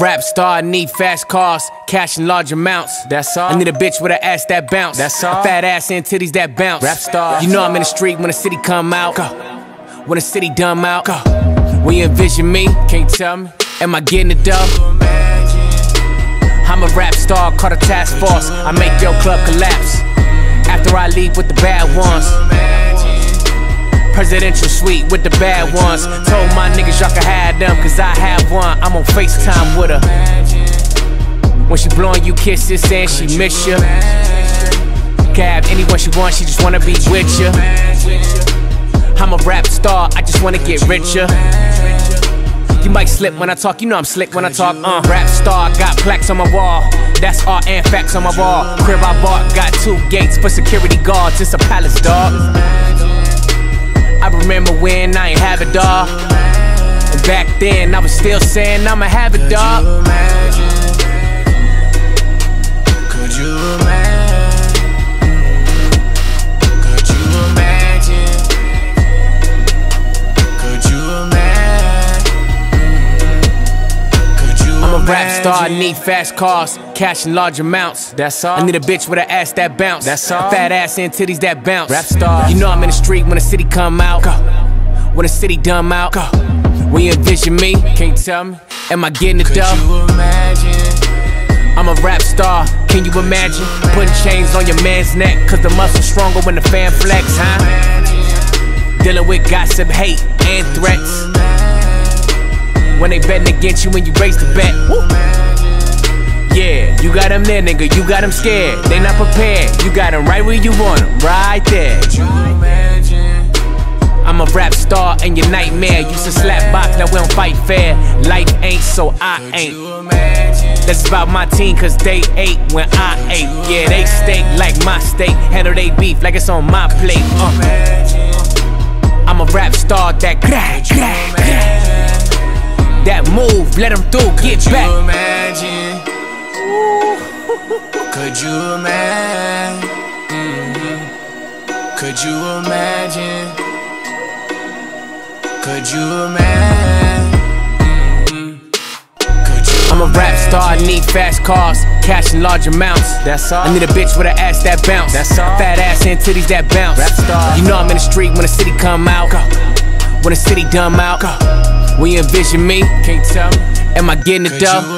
Rap star, need fast cars, cash in large amounts. That's all. I need a bitch with an ass that bounce. That's all. A fat ass and titties that bounce. Rap star. You know I'm in the street when the city come out. Go. When the city dumb out. Go. When you envision me, can't tell me. Am I getting it done? I'm a rap star, caught a task force. I make your club collapse. After I leave with the bad ones. Presidential suite with the bad ones. Told my niggas y'all can have them, cause I have one. I'm on FaceTime with her. When she blowing you kisses, saying she miss you. Have anyone she wants, she just wanna be with you. I'm a rap star, I just wanna get richer. You might slip when I talk, you know I'm slick when I talk. Uh, rap star, got plaques on my wall. That's art and facts on my wall. Crib I bought, got two gates for security guards. It's a palace, dog. Remember when I ain't have it, dog. And back then, I was still saying I'ma have it, dog. Rap star, I need fast cars, cash in large amounts. That's all. I need a bitch with an ass that bounce. That's all. A fat ass and titties that bounce. Rap star. You know I'm in the street when the city come out. Go. When the city dumb out. Go. When you envision me, can't tell me. Am I getting it Could done? you imagine? I'm a rap star, can you imagine? Putting chains on your man's neck, cause the muscle's stronger when the fan flex, huh? Dealing with gossip, hate, and threats. When they betting against you when you raise the bet. Woo. Yeah, you got them there, nigga, you got them scared. They not prepared, you got them right where you want them, right there. Could you imagine? I'm a rap star and your nightmare. Used to slap box, now we don't fight fair. Life ain't, so I ain't. That's about my team, cause they ate when I ate. Yeah, they steak like my steak. Handle they beef like it's on my plate. Uh, Imagine? I'm a rap star that crack, crack, crack. That move, let them through, get back Could you imagine? Could you imagine? Mhm. Could you imagine? Could you imagine? Could you I'm a rap star, I need fast cars, cash in large amounts. That's all. I need a bitch with an ass that bounce. That's all. Fat ass and titties that bounce. Rap star. You know I'm in the street when the city come out. When the city dumb out. When you envision me, can't tell me. Am I getting it done?